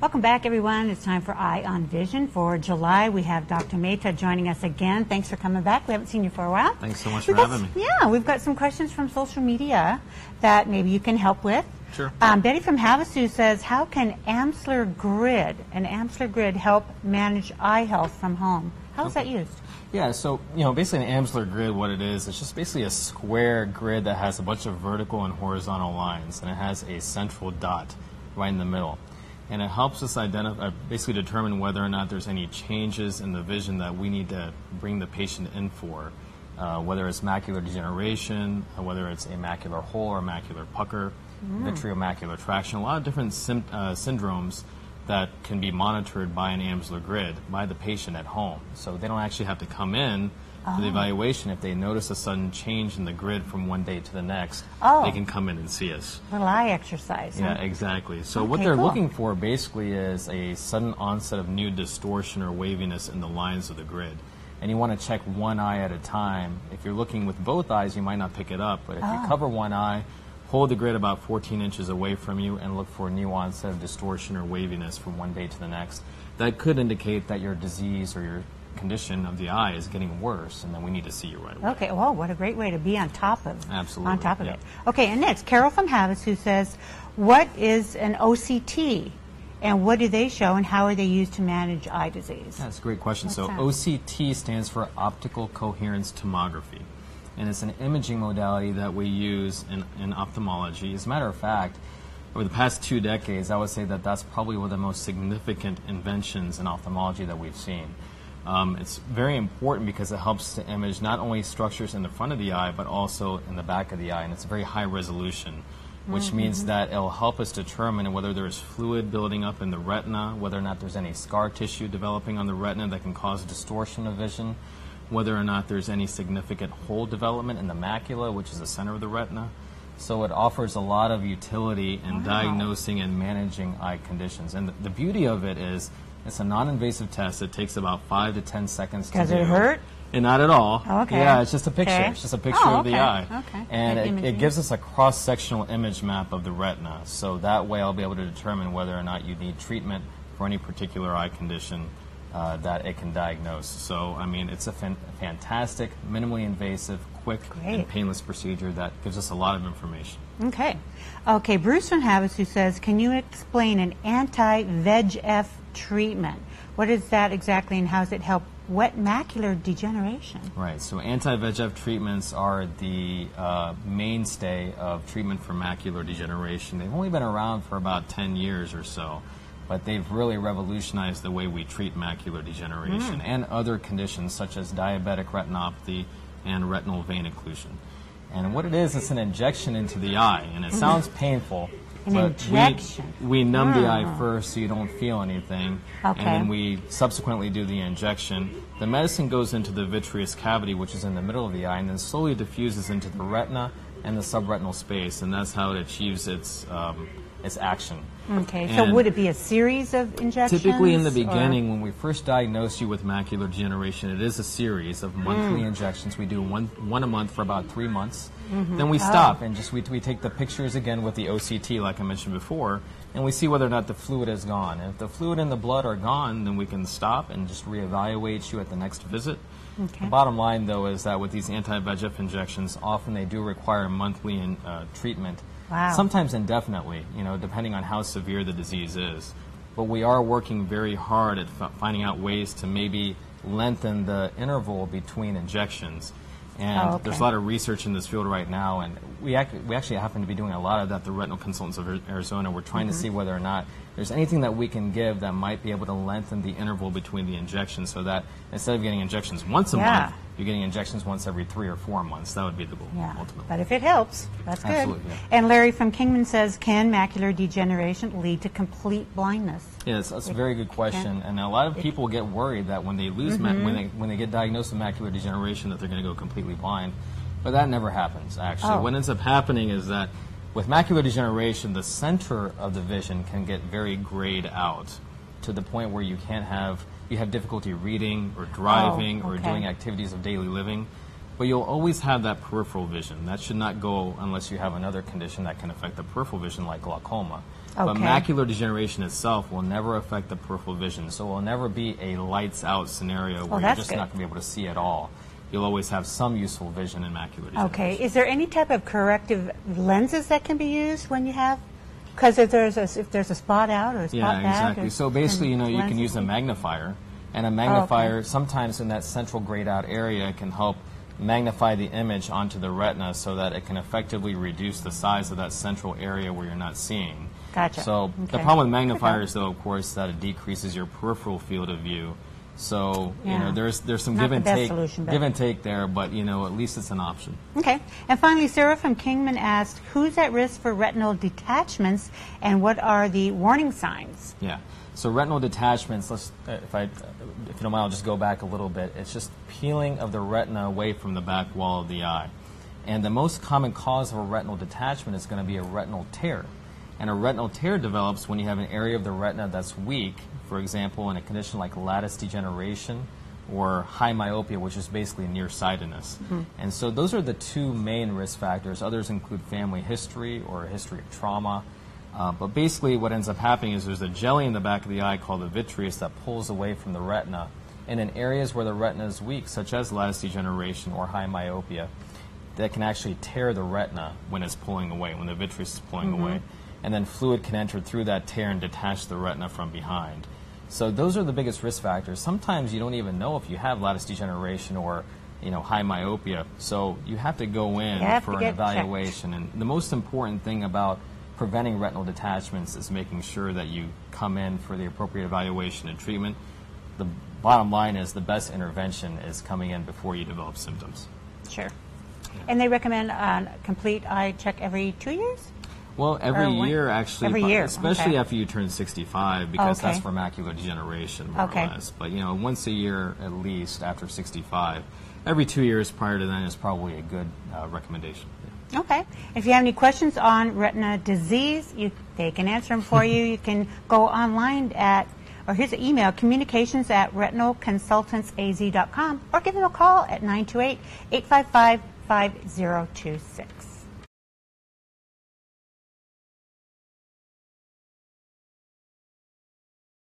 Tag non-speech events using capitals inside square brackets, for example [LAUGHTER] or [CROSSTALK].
Welcome back, everyone. It's time for Eye on Vision for July. We have Dr. Mehta joining us again. Thanks for coming back. We haven't seen you for a while. Thanks so much We've for having me. Yeah, we've got some questions from social media that maybe you can help with. Sure. Um, Betty from Havasu says, how can Amsler Grid, an Amsler Grid, help manage eye health from home? How is that used? Yeah, so you know, basically an Amsler grid, what it is, it's just basically a square grid that has a bunch of vertical and horizontal lines, and it has a central dot right in the middle, and it helps us identify, uh, basically determine whether or not there's any changes in the vision that we need to bring the patient in for, uh, whether it's macular degeneration, uh, whether it's a macular hole or macular pucker, vitreomacular traction, a lot of different sym- uh, syndromes that can be monitored by an Amsler grid by the patient at home. So they don't actually have to come in for the evaluation. If they notice a sudden change in the grid from one day to the next, Oh. they can come in and see us. Little eye exercise. Yeah, huh? exactly. So what they're cool. looking for basically is a sudden onset of new distortion or waviness in the lines of the grid. And you want to check one eye at a time. If you're looking with both eyes, you might not pick it up. But if Ah. you cover one eye, hold the grid about 14 inches away from you and look for a new onset of distortion or waviness from one day to the next. That could indicate that your disease or your condition of the eye is getting worse, and then we need to see you right away. Okay, well, what a great way to be on top of Absolutely, on top of yeah. it. Okay, and next, Carol from Havasu says, "What is an OCT, and what do they show, and how are they used to manage eye disease?" That's a great question. so that? OCT stands for optical coherence tomography, and it's an imaging modality that we use in, in ophthalmology. As a matter of fact, over the past two decades, I would say that that's probably one of the most significant inventions in ophthalmology that we've seen. Um, it's very important because it helps to image not only structures in the front of the eye, but also in the back of the eye, and it's a very high resolution which means that it'll help us determine whether there is fluid building up in the retina, whether or not there's any scar tissue developing on the retina that can cause distortion of vision, whether or not there's any significant hole development in the macula, which is the center of the retina. So it offers a lot of utility in diagnosing and managing eye conditions. And the beauty of it is it's a non-invasive test. It takes about five to ten seconds to Does it do. hurt? And not at all. Oh, okay. Yeah, it's just a picture. Okay. It's just a picture Oh, of the eye. Okay. And it, it gives us a cross-sectional image map of the retina. So that way I'll be able to determine whether or not you need treatment for any particular eye condition uh, that it can diagnose. So, I mean, it's a fan- fantastic, minimally invasive, quick, Great. and painless procedure that gives us a lot of information. Okay, okay. Bruce from Havasu says, "Can you explain an anti-VEGF treatment? What is that exactly, and how does it help wet macular degeneration?" Right. So anti-VEGF treatments are the uh, mainstay of treatment for macular degeneration. They've only been around for about 10 years or so, but they've really revolutionized the way we treat macular degeneration hmm. and other conditions such as diabetic retinopathy and retinal vein occlusion. And what it is, it's an injection into the eye, and it hmm. sounds painful. An but injection. We, we numb the eye ah. first so you don't feel anything, Okay. and then we subsequently do the injection. The medicine goes into the vitreous cavity, which is in the middle of the eye, and then slowly diffuses into the retina and the subretinal space, and that's how it achieves its um, its action. Okay, so would it be a series of injections? Typically, in the or- beginning, when we first diagnose you with macular degeneration, it is a series of monthly Mm. injections. We do one one a month for about three months. Mm-hmm. Then Oh. we stop and just we, we take the pictures again with the OCT, like I mentioned before, and we see whether or not the fluid is gone. And if the fluid and the blood are gone, then we can stop and just reevaluate you at the next visit. Okay. The bottom line, though, is that with these anti-VEGF injections, often they do require monthly in, uh, treatment. Wow. Sometimes indefinitely, you know, depending on how severe the disease is. But we are working very hard at f- finding out ways to maybe lengthen the interval between injections. And Oh, okay. there's a lot of research in this field right now, and we, act- we actually happen to be doing a lot of that. The Retinal Consultants of Arizona, we're trying Mm-hmm. to see whether or not there's anything that we can give that might be able to lengthen the interval between the injections, so that instead of getting injections once a Yeah. month, you're getting injections once every three or four months. That would be the goal, Yeah, ultimately. but if it helps, that's good. Absolutely, yeah. And Larry from Kingman says, "Can macular degeneration lead to complete blindness?" Yes, that's a very good question, and a lot of people get worried that when they lose Mm-hmm. when they when they get diagnosed with macular degeneration that they're going to go completely blind, but that never happens. Actually, Oh. what ends up happening is that with macular degeneration, the center of the vision can get very grayed out to the point where you can't have you have difficulty reading or driving oh, or okay. doing activities of daily living. But you'll always have that peripheral vision. That should not go unless you have another condition that can affect the peripheral vision, like glaucoma. Okay. But macular degeneration itself will never affect the peripheral vision, so it will never be a lights out scenario oh, where you're Oh, just good. not going to be able to see at all. You'll always have some useful vision in macular degeneration. Okay. Is there any type of corrective lenses that can be used when you have? Because if there's a if there's a spot out or a spot Yeah, exactly. or- So basically, you know, you can use a magnifier, and a oh, magnifier sometimes in that central grayed out area can help magnify the image onto the retina so that it can effectively reduce the size of that central area where you're not seeing. Gotcha. So the problem with magnifiers, though, of course, that it decreases your peripheral field of view. So you know, there's there's some Not give and take, solution, give and take there, but you know, at least it's an option. Okay. And finally, Sarah from Kingman asked, who's at risk for retinal detachments and what are the warning signs? Yeah. So retinal detachments. Let's, uh, if I, if you don't mind, I'll just go back a little bit. It's just peeling of the retina away from the back wall of the eye, and the most common cause of a retinal detachment is going to be a retinal tear, and a retinal tear develops when you have an area of the retina that's weak. For example, in a condition like lattice degeneration or high myopia, which is basically nearsightedness. And so those are the two main risk factors. Others include family history or a history of trauma. Uh, but basically, what ends up happening is there's a jelly in the back of the eye called the vitreous that pulls away from the retina. And in areas where the retina is weak, such as lattice degeneration or high myopia, that can actually tear the retina when it's pulling away, when the vitreous is pulling away. And then fluid can enter through that tear and detach the retina from behind. So those are the biggest risk factors. Sometimes you don't even know if you have lattice degeneration or you know high myopia. So you have to go in for an get checked. evaluation. And the most important thing about preventing retinal detachments is making sure that you come in for the appropriate evaluation and treatment. The bottom line is the best intervention is coming in before you develop symptoms. Sure. And they recommend a complete eye check every two years? Well, every year, actually, every year, especially okay. after you turn 65, because that's for macular degeneration, more Okay. or less. But you know, once a year at least after 65. Every two years prior to then is probably a good uh, recommendation. Yeah. Okay. If you have any questions on retina disease, you, they can answer them for you. [LAUGHS] You can go online at, or here's an email, communications at retinalconsultantsaz.com or give them a call at 928 855 5026.